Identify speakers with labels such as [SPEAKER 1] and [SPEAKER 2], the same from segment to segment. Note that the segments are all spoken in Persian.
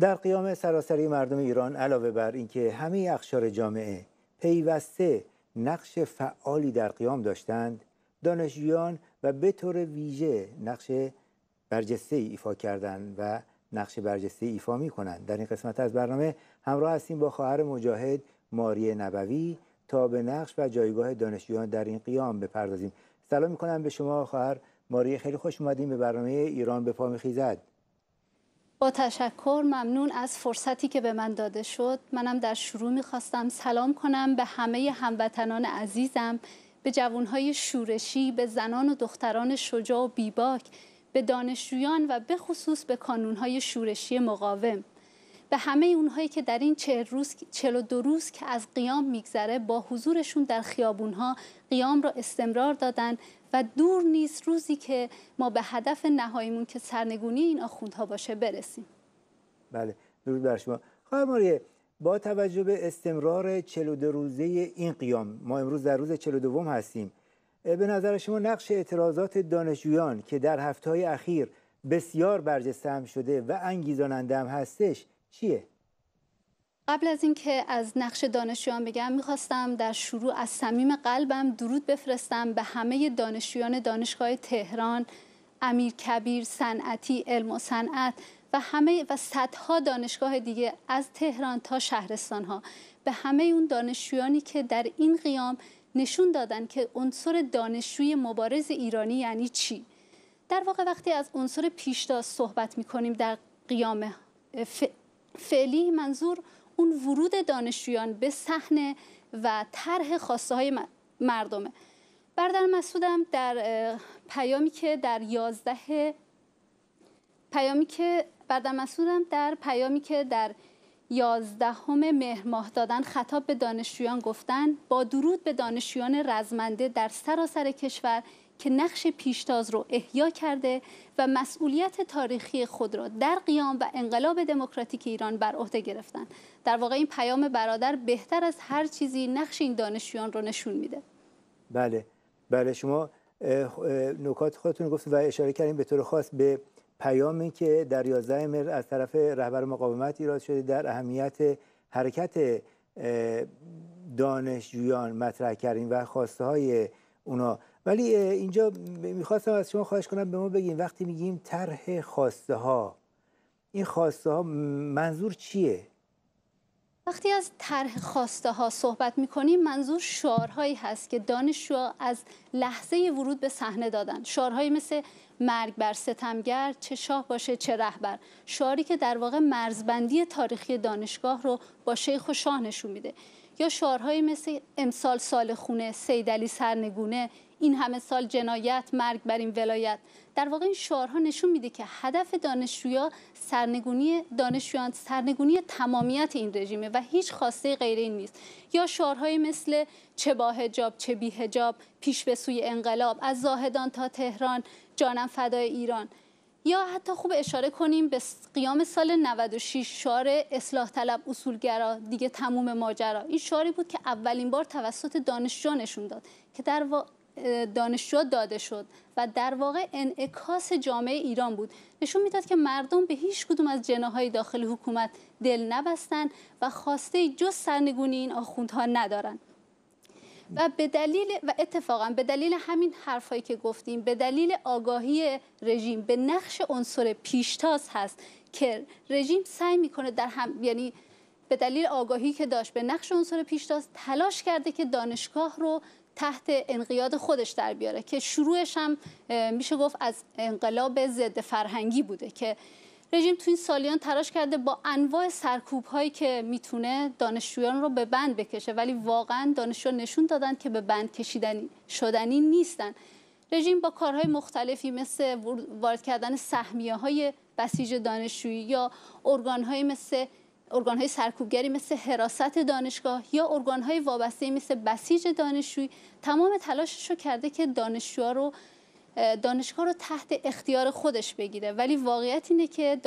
[SPEAKER 1] در قیام سراسری مردم ایران علاوه بر اینکه همه اخشار جامعه پیوسته نقش فعالی در قیام داشتند دانشجویان و به طور ویژه نقش برجسته ایفا کردند و نقش برجسته ایفا می کنند. در این قسمت از برنامه همراه هستیم با خواهر مجاهد ماری نبوی تا به نقش و جایگاه دانشجویان در این قیام بپردازیم. سلام می‌کنم به شما خواهر ماری. خیلی خوش اومدیم به برنامه ایران به پا میخیزد.
[SPEAKER 2] با تشکر ممنون از فرصتی که به من داده شد. منم در شروع می‌خواستم سلام کنم به همه هموطنان عزیزم به جوانهای شورشی به زنان و دختران شجاع و بیباک به دانشجویان و به خصوص به کانونهای شورشی مقاوم. به همه اونهایی که در این چهل روز چهل دو روز که از قیام میگذره با حضورشون در خیابونها قیام را استمرار دادن و دور نیست روزی که ما به هدف نهاییمون که سرنگونی این آخوندها باشه برسیم
[SPEAKER 1] بله درود بر شما خواهر ماریه با توجه به استمرار 42 روزه این قیام ما امروز در روز 42 هستیم به نظر شما نقش اعتراضات دانشجویان که در هفته های اخیر بسیار برجسته هم شده و انگیزاننده هم هستش چیه؟
[SPEAKER 2] قبل از اینکه از نقش دانشجویان بگم می‌خواستم در شروع از صمیم قلبم درود بفرستم به همه دانشجویان دانشگاه تهران امیر کبیر صنعتی علم و صنعت و همه و صدها دانشگاه دیگه از تهران تا شهرستان ها به همه اون دانشجویانی که در این قیام نشون دادن که عنصر دانشجوی مبارز ایرانی یعنی چی. در واقع وقتی از عنصر پیشتاز صحبت می در قیام فعلی منظور اون ورود دانشجویان به صحنه و طرح خواسته های مردمه. بردر مسعودم در پیامی که در یازده پیامی که بردر مسعودم در پیامی که در یازدهم مهر ماه دادن خطاب به دانشجویان گفتن با درود به دانشجویان رزمنده در سراسر کشور که نقش پیشتاز رو احیا کرده و مسئولیت تاریخی خود را در قیام و انقلاب دموکراتیک ایران بر عهده گرفتن. در واقع این پیام برادر بهتر از هر چیزی نقش این دانشجویان رو نشون میده.
[SPEAKER 1] بله. بله شما نکات خودتون گفت و اشاره کردیم به طور خاص به پیامی که در 11 مهر از طرف رهبر مقاومت ایراد شده در اهمیت حرکت دانشجویان مطرح کردیم و خواسته های اونا. ولی اینجا می‌خواستم از شما خواهش کنم به ما بگیم وقتی میگیم طرح خواسته ها این خواسته ها منظور چیه؟
[SPEAKER 2] وقتی از طرح خواسته ها صحبت می‌کنیم منظور شعارهایی هست که دانشجو از لحظه ورود به صحنه دادن. شعارهایی مثل مرگ بر ستمگر چه شاه باشه چه رهبر. شعاری که در واقع مرزبندی تاریخی دانشگاه رو با شیخ و شاه نشون میده. یا شعارهایی مثل امسال سال خونه سیدلی سرنگونه این همه سال جنایت مرگ بر این ولایت. در واقع این شعارها نشون میده که هدف دانشجویا سرنگونی دانشجویان سرنگونی تمامیت این رژیمه و هیچ خواسته غیر این نیست. یا شعارهای مثل چه با هجاب چه بی هجاب پیش به سوی انقلاب از زاهدان تا تهران جانم فدای ایران. یا حتی خوب اشاره کنیم به قیام سال 96 شعار اصلاح طلب اصولگرا دیگه تموم ماجرا. این شعاری بود که اولین بار توسط دانشجو نشون داد که در دانشجو داده شد و در واقع انعکاس جامعه ایران بود. نشون می‌داد که مردم به هیچ کدوم از جناهای داخل حکومت دل نبستن و خواسته جز سرنگونی این آخوندها ندارن. و به دلیل و اتفاقا به دلیل همین حرفایی که گفتیم به دلیل آگاهی رژیم به نقش عنصر پیشتاز هست که رژیم سعی می‌کنه در هم یعنی به دلیل آگاهی که داشت به نقش عنصر پیشتاز تلاش کرده که دانشگاه رو تحت انقیاد خودش در بیاره که شروعش هم میشه گفت از انقلاب ضد فرهنگی بوده که رژیم تو این سالیان تلاش کرده با انواع سرکوب هایی که می‌تونه دانشجویان رو به بند بکشه ولی واقعا دانشجویان نشون دادن که به بند کشیدنی شدنی نیستن. رژیم با کارهای مختلفی مثل وارد کردن سهمیه های بسیج دانشجویی یا ارگان مثل ارگان های سرکوبگری مثل حراست دانشگاه یا ارگان های وابسته مثل بسیج دانشجویی تمام تلاشش رو کرده که دانشجوها رو دانشگاه رو تحت اختیار خودش بگیره ولی واقعیت اینه که.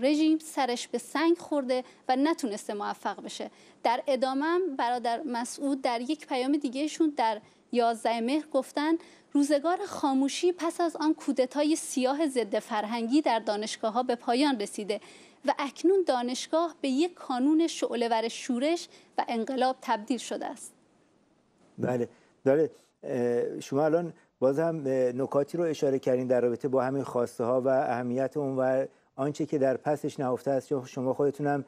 [SPEAKER 2] رژیم سرش به سنگ خورده و نتونسته موفق بشه در ادامه برادر مسعود در یک پیام دیگهشون در 11 مهر گفتن روزگار خاموشی پس از آن کودتای سیاه ضد فرهنگی در دانشگاه ها به پایان رسیده و اکنون دانشگاه به یک کانون شعلهور شورش و انقلاب تبدیل شده است.
[SPEAKER 1] بله. بله شما الان باز هم نکاتی رو اشاره کردین در رابطه با همین خواسته ها و اهمیت اون و آنچه که در پسش نهفته است. شما خودتونم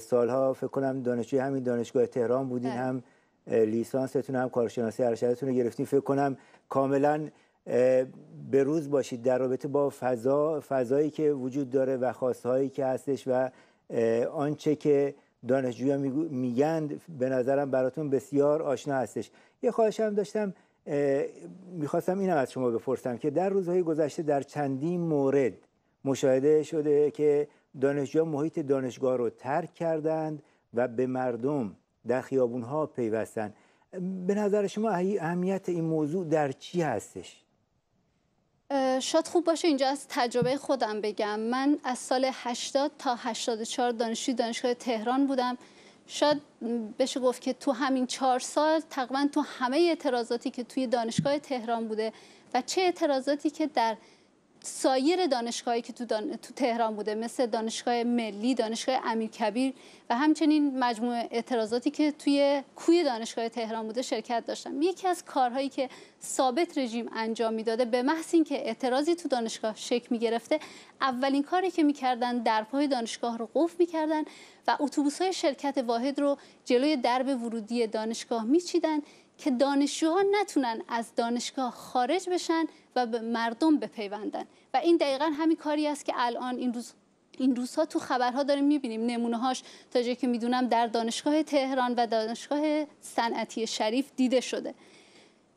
[SPEAKER 1] سالها فکر کنم دانشجوی همین دانشگاه تهران بودین بله. هم لیسانستون هم کارشناسی ارشدتون رو گرفتین. فکر کنم کاملا به روز باشید در رابطه با فضا فضایی که وجود داره و خواستهایی که هستش و آنچه که دانشجویان میگند به نظرم براتون بسیار آشنا هستش یه خواهش هم داشتم می‌خواستم اینم از شما بپرسم که در روزهای گذشته در چندین مورد مشاهده شده که دانشجویان محیط دانشگاه رو ترک کردند و به مردم در خیابونها پیوستند به نظر شما اهمیت این موضوع در چی هستش؟
[SPEAKER 2] شاید خوب باشه اینجا از تجربه خودم بگم. من از سال 80 تا 84 دانشجوی دانشگاه تهران بودم. شاید بشه گفت که تو همین چهار سال تقریبا تو همه اعتراضاتی که توی دانشگاه تهران بوده و چه اعتراضاتی که در سایر دانشگاهی که تو, تو تهران بوده مثل دانشگاه ملی، دانشگاه امیرکبیر و همچنین مجموعه اعتراضاتی که توی کوی دانشگاه تهران بوده شرکت داشتم یکی از کارهایی که ثابت رژیم انجام می‌داده به محض اینکه اعتراضی تو دانشگاه شکل می گرفته اولین کاری که می‌کردن درپای دانشگاه رو قفل می‌کردن و اتوبوس های شرکت واحد رو جلوی درب ورودی دانشگاه میچیدن که دانشجوها نتونن از دانشگاه خارج بشن و به مردم بپیوندن. و این دقیقا همین کاری است که الان این روز این روزها تو خبرها داریم می‌بینیم. نمونه هاش تا جایی که می‌دونم در دانشگاه تهران و دانشگاه صنعتی شریف دیده شده.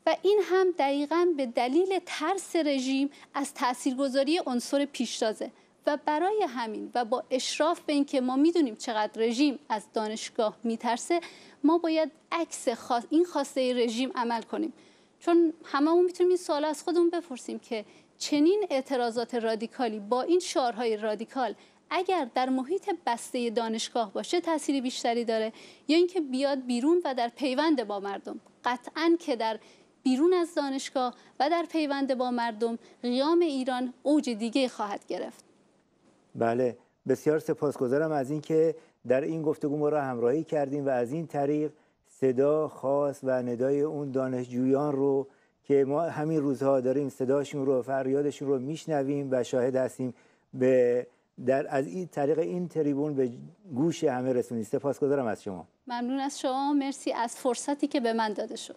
[SPEAKER 2] و این هم دقیقا به دلیل ترس رژیم از تاثیرگذاری عنصر پیشتازه. و برای همین و با اشراف به اینکه ما می‌دونیم چقدر رژیم از دانشگاه میترسه ما باید عکس خواست این خواسته رژیم عمل کنیم. چون هممون می‌تونیم این سوال از خودمون بپرسیم که چنین اعتراضات رادیکالی با این شعارهای رادیکال اگر در محیط بسته دانشگاه باشه تأثیری بیشتری داره یا اینکه بیاد بیرون و در پیوند با مردم. قطعا که در بیرون از دانشگاه و در پیوند با مردم قیام ایران اوج دیگه خواهد گرفت.
[SPEAKER 1] بله. بسیار سپاسگزارم از اینکه در این گفتگو ما را همراهی کردیم و از این طریق صدا خاص و ندای اون دانشجویان رو که ما همین روزها داریم صداشون رو فریادشون رو میشنویم و شاهد هستیم به در از این طریق این تریبون به گوش همه رسونید سپاسگزارم از شما.
[SPEAKER 2] ممنون از شما. مرسی از فرصتی که به من داده شد.